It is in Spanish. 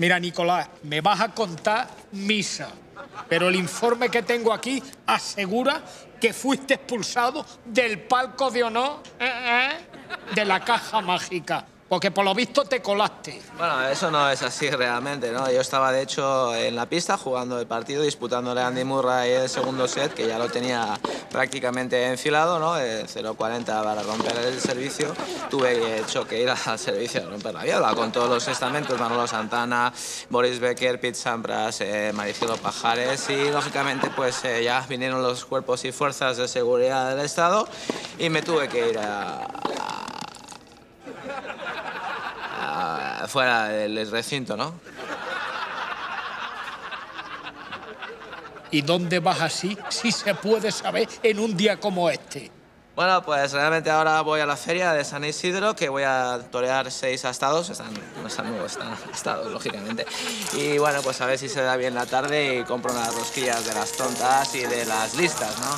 Mira, Nicolás, me vas a contar misa, pero el informe que tengo aquí asegura que fuiste expulsado del palco de honor ¿eh, eh? de la caja mágica. Porque por lo visto te colaste. Bueno, eso no es así realmente, ¿no? Yo estaba de hecho en la pista jugando el partido, disputándole a Andy Murray el segundo set, que ya lo tenía prácticamente enfilado, ¿no? 0.40 para romper el servicio. Tuve hecho que ir al servicio a romper la viola con todos los estamentos, Manolo Santana, Boris Becker, Pete Sampras, eh, Maricelo Pajares y lógicamente pues eh, ya vinieron los cuerpos y fuerzas de seguridad del Estado y me tuve que ir a fuera del recinto, ¿no? ¿Y dónde vas así, si se puede saber, en un día como este? Bueno, pues realmente ahora voy a la feria de San Isidro, que voy a torear seis astados, están, no están nuevos, están astados, lógicamente. Y bueno, pues a ver si se da bien la tarde y compro unas rosquillas de las tontas y de las listas, ¿no?